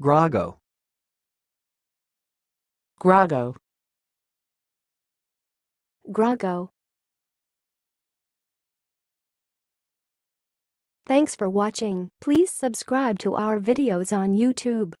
Grago. Grago. Grago. Thanks for watching. Please subscribe to our videos on YouTube.